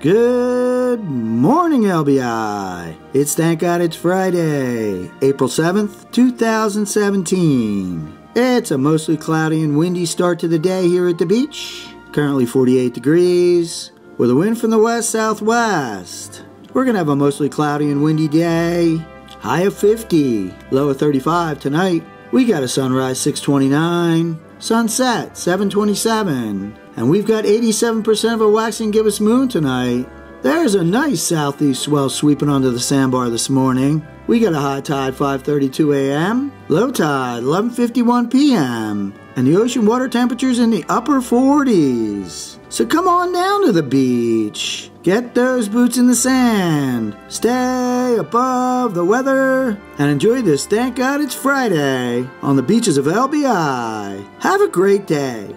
Good morning, LBI. It's thank God it's Friday, April 7th, 2017. It's a mostly cloudy and windy start to the day here at the beach. Currently 48 degrees, with a wind from the west southwest. We're going to have a mostly cloudy and windy day. High of 50, low of 35 tonight. We got a sunrise 629, sunset 727, and we've got 87% of a waxing gibbous moon tonight. There's a nice southeast swell sweeping onto the sandbar this morning. We got a high tide 5:32 a.m., low tide 11:51 p.m., and the ocean water temperatures in the upper 40s. So come on down to the beach. Get those boots in the sand. Stay above the weather and enjoy this thank God it's Friday on the beaches of LBI. Have a great day.